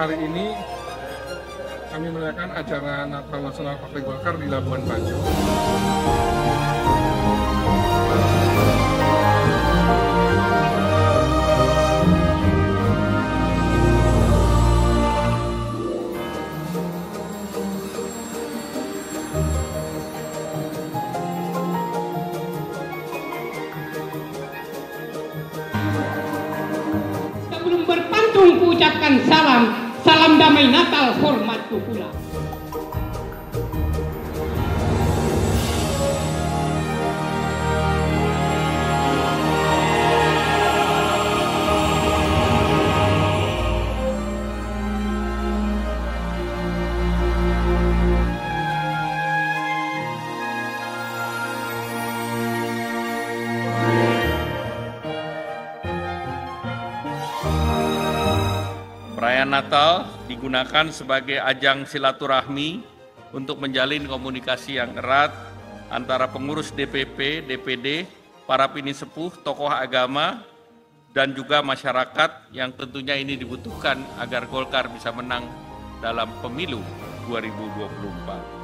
hari ini kami merayakan acara Natal Nasional Partai Golkar di Labuan Bajo. Sebelum salam, salam damai Natal hormat pula. Perayaan Natal digunakan sebagai ajang silaturahmi untuk menjalin komunikasi yang erat antara pengurus DPP, DPD, para pini sepuh, tokoh agama, dan juga masyarakat yang tentunya ini dibutuhkan agar Golkar bisa menang dalam pemilu 2024.